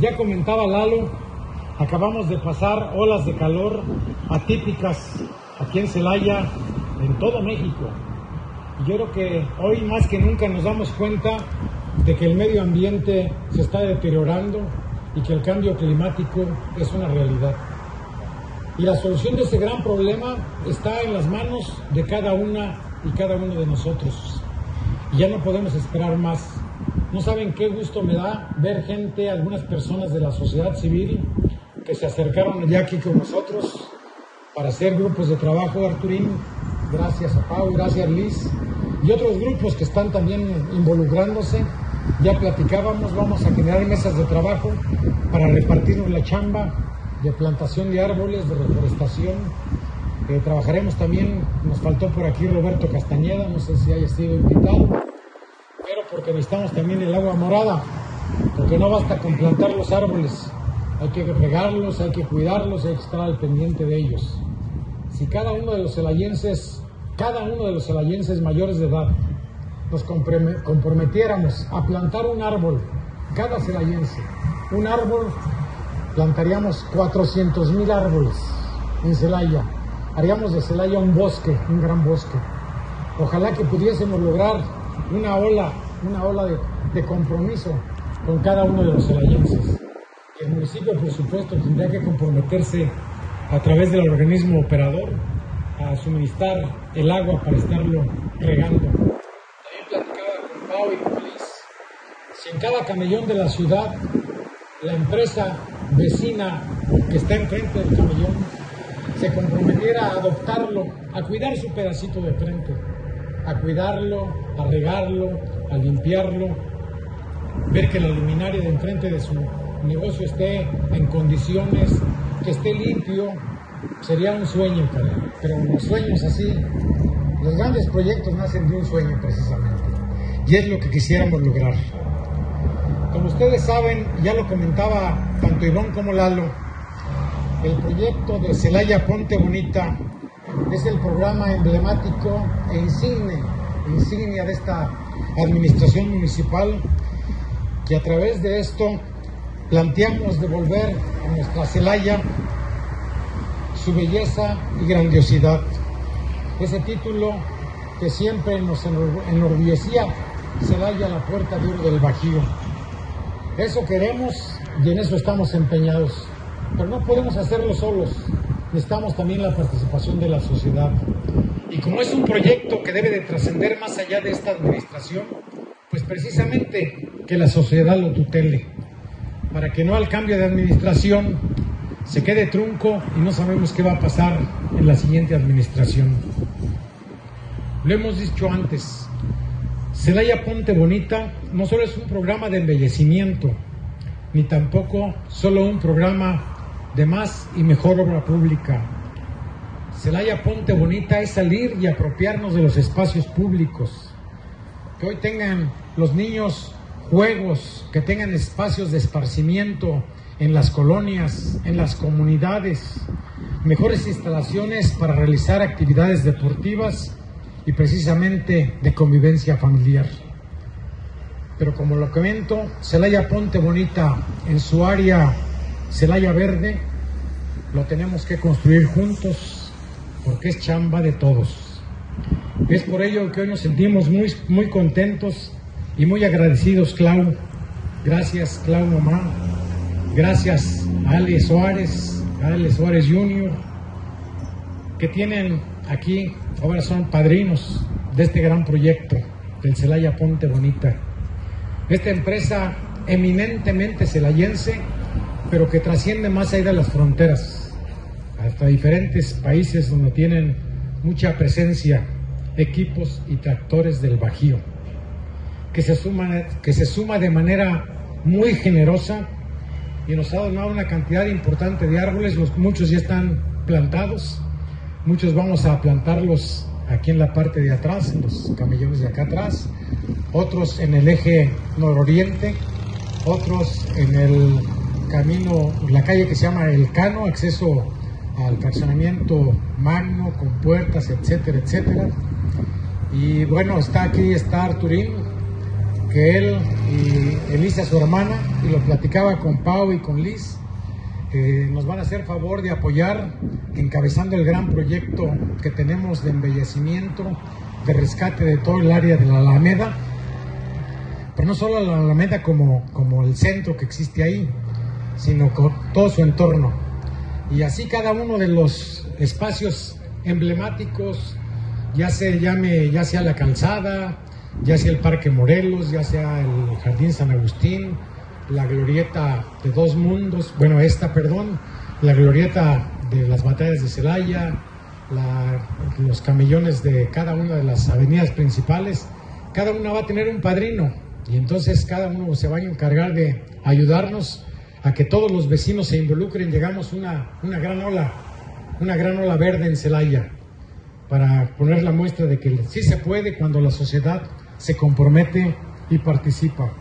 Ya comentaba Lalo, acabamos de pasar olas de calor atípicas aquí en Celaya, en todo México. Y yo creo que hoy más que nunca nos damos cuenta de que el medio ambiente se está deteriorando y que el cambio climático es una realidad. Y la solución de ese gran problema está en las manos de cada una y cada uno de nosotros. Y ya no podemos esperar más. No saben qué gusto me da ver gente, algunas personas de la sociedad civil que se acercaron ya aquí con nosotros para hacer grupos de trabajo, Arturín. Gracias a Pau, gracias Liz. Y otros grupos que están también involucrándose. Ya platicábamos, vamos a generar mesas de trabajo para repartirnos la chamba de plantación de árboles, de reforestación. Eh, trabajaremos también, nos faltó por aquí Roberto Castañeda, no sé si haya sido invitado, porque necesitamos también el agua morada, porque no basta con plantar los árboles, hay que regarlos, hay que cuidarlos, hay que estar al pendiente de ellos. Si cada uno de los celayenses, cada uno de los celayenses mayores de edad, nos comprometiéramos a plantar un árbol, cada celayense, un árbol, plantaríamos 400 mil árboles en Celaya. Haríamos de Celaya un bosque, un gran bosque. Ojalá que pudiésemos lograr una ola, una ola de, de compromiso con cada uno de los celayenses. El municipio, por supuesto, tendría que comprometerse a través del organismo operador a suministrar el agua para estarlo regando. También platicaba con Pau y con Liz. Si en cada camellón de la ciudad la empresa vecina que está enfrente del camellón se comprometiera a adoptarlo, a cuidar su pedacito de frente, a cuidarlo, a regarlo, a limpiarlo, ver que la luminaria de enfrente de su negocio esté en condiciones, que esté limpio, sería un sueño, pero los sueños así, los grandes proyectos nacen de un sueño precisamente, y es lo que quisiéramos lograr. Como ustedes saben, ya lo comentaba tanto Iván como Lalo, el proyecto de Celaya Ponte Bonita es el programa emblemático e insigne, insignia de esta administración municipal que a través de esto planteamos devolver a nuestra Celaya su belleza y grandiosidad. Ese título que siempre nos enorgullecía, Celaya la puerta de oro del Bajío. Eso queremos y en eso estamos empeñados. Pero no podemos hacerlo solos. Necesitamos también la participación de la sociedad. Y como es un proyecto que debe de trascender más allá de esta administración, pues precisamente que la sociedad lo tutele para que no al cambio de administración se quede trunco y no sabemos qué va a pasar en la siguiente administración. Lo hemos dicho antes, Celaya Ponte Bonita no solo es un programa de embellecimiento, ni tampoco solo un programa de más y mejor obra pública. Celaya Ponte Bonita es salir y apropiarnos de los espacios públicos. Que hoy tengan los niños juegos, que tengan espacios de esparcimiento en las colonias, en las comunidades, mejores instalaciones para realizar actividades deportivas y precisamente de convivencia familiar. Pero como lo comento, Celaya Ponte Bonita en su área Celaya Verde, lo tenemos que construir juntos porque es chamba de todos. Es por ello que hoy nos sentimos muy, muy contentos y muy agradecidos, Clau. Gracias, Clau Mamá. Gracias Ale Suárez, Ale Suárez Jr., que tienen aquí, ahora son padrinos de este gran proyecto del Celaya Ponte Bonita. Esta empresa eminentemente celayense, pero que trasciende más allá de las fronteras, hasta diferentes países donde tienen mucha presencia equipos y tractores del Bajío que se suma, que se suma de manera muy generosa y nos ha donado una cantidad importante de árboles, muchos ya están plantados, muchos vamos a plantarlos aquí en la parte de atrás, en los camellones de acá atrás, otros en el eje nororiente, otros en el camino, la calle que se llama El Cano, acceso al fraccionamiento magno, con puertas, etcétera, etcétera. Y bueno, está aquí, está Arturín, que él y Elisa su hermana, y lo platicaba con Pau y con Liz, nos van a hacer favor de apoyar encabezando el gran proyecto que tenemos de embellecimiento, de rescate de todo el área de la Alameda, pero no solo la Alameda como, como el centro que existe ahí, sino con todo su entorno. Y así cada uno de los espacios emblemáticos, ya se llame, ya sea la calzada, ya sea el Parque Morelos, ya sea el Jardín San Agustín, la glorieta de dos mundos, bueno, esta, perdón, la glorieta de las batallas de Celaya, los camellones de cada una de las avenidas principales, cada una va a tener un padrino y entonces cada uno se va a encargar de ayudarnos a que todos los vecinos se involucren, llegamos una, una gran ola, una gran ola verde en Celaya, para poner la muestra de que sí se puede cuando la sociedad se compromete y participa.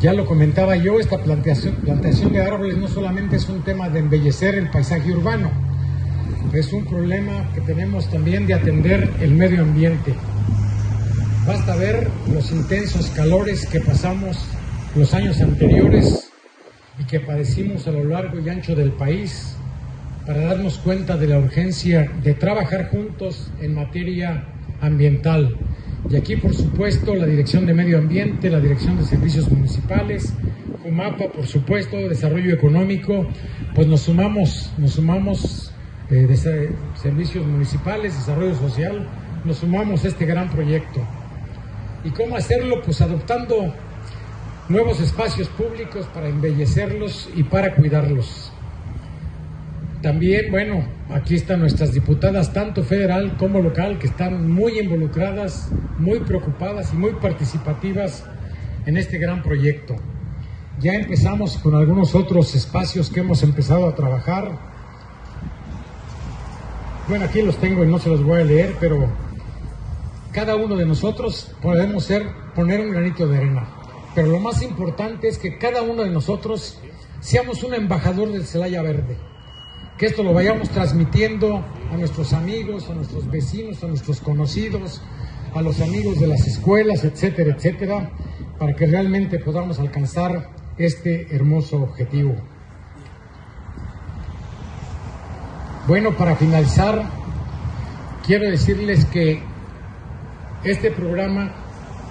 Ya lo comentaba yo, esta plantación, plantación de árboles no solamente es un tema de embellecer el paisaje urbano, es un problema que tenemos también de atender el medio ambiente. Basta ver los intensos calores que pasamos los años anteriores y que padecimos a lo largo y ancho del país para darnos cuenta de la urgencia de trabajar juntos en materia ambiental y aquí, por supuesto, la Dirección de Medio Ambiente, la Dirección de Servicios Municipales, CUMAPA, por supuesto, Desarrollo Económico, pues nos sumamos, nos sumamos eh, de Servicios Municipales, Desarrollo Social, nos sumamos a este gran proyecto. ¿Y cómo hacerlo? Pues adoptando nuevos espacios públicos para embellecerlos y para cuidarlos. También, bueno, aquí están nuestras diputadas, tanto federal como local, que están muy involucradas, muy preocupadas y muy participativas en este gran proyecto. Ya empezamos con algunos otros espacios que hemos empezado a trabajar. Bueno, aquí los tengo y no se los voy a leer, pero cada uno de nosotros podemos ser, poner un granito de arena. Pero lo más importante es que cada uno de nosotros seamos un embajador del Celaya Verde que esto lo vayamos transmitiendo a nuestros amigos, a nuestros vecinos, a nuestros conocidos, a los amigos de las escuelas, etcétera, etcétera, para que realmente podamos alcanzar este hermoso objetivo. Bueno, para finalizar, quiero decirles que este programa,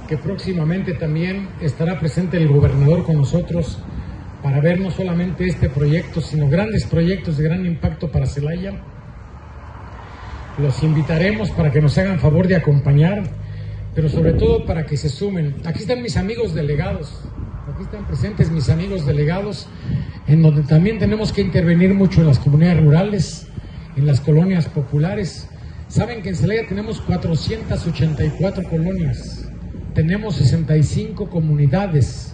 que próximamente también estará presente el gobernador con nosotros, para ver no solamente este proyecto, sino grandes proyectos de gran impacto para Celaya. Los invitaremos para que nos hagan favor de acompañar, pero sobre todo para que se sumen. Aquí están mis amigos delegados, aquí están presentes mis amigos delegados, en donde también tenemos que intervenir mucho en las comunidades rurales, en las colonias populares. Saben que en Celaya tenemos 484 colonias, tenemos 65 comunidades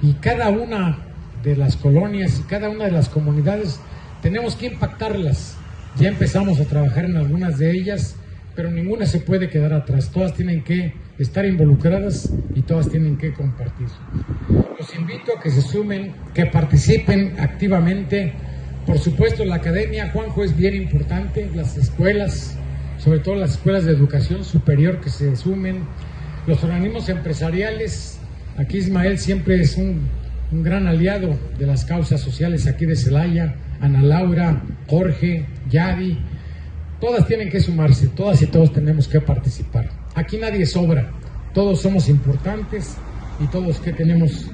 y cada una de las colonias y cada una de las comunidades tenemos que impactarlas. Ya empezamos a trabajar en algunas de ellas, pero ninguna se puede quedar atrás. Todas tienen que estar involucradas y todas tienen que compartir. Los invito a que se sumen, que participen activamente. Por supuesto, la academia, Juanjo, es bien importante, las escuelas, sobre todo las escuelas de educación superior que se sumen, los organismos empresariales. Aquí Ismael siempre es un un gran aliado de las causas sociales aquí de Celaya, Ana Laura, Jorge, Yadi, todas tienen que sumarse, todas y todos tenemos que participar. Aquí nadie sobra, todos somos importantes y todos que tenemos,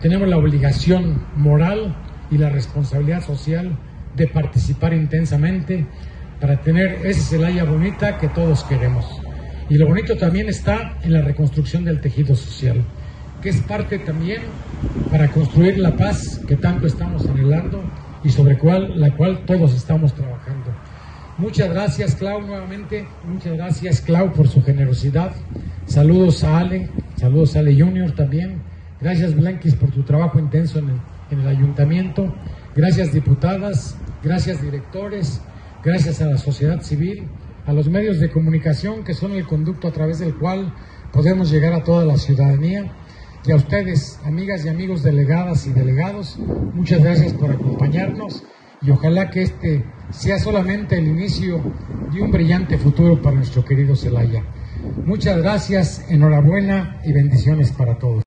tenemos la obligación moral y la responsabilidad social de participar intensamente para tener esa Celaya bonita que todos queremos. Y lo bonito también está en la reconstrucción del tejido social que es parte también para construir la paz que tanto estamos anhelando y sobre cual, la cual todos estamos trabajando. Muchas gracias, Clau, nuevamente. Muchas gracias, Clau, por su generosidad. Saludos a Ale, saludos a Ale Junior también. Gracias, Blanquis, por tu trabajo intenso en el, en el ayuntamiento. Gracias, diputadas. Gracias, directores. Gracias a la sociedad civil, a los medios de comunicación que son el conducto a través del cual podemos llegar a toda la ciudadanía. Y a ustedes, amigas y amigos delegadas y delegados, muchas gracias por acompañarnos y ojalá que este sea solamente el inicio de un brillante futuro para nuestro querido Celaya. Muchas gracias, enhorabuena y bendiciones para todos.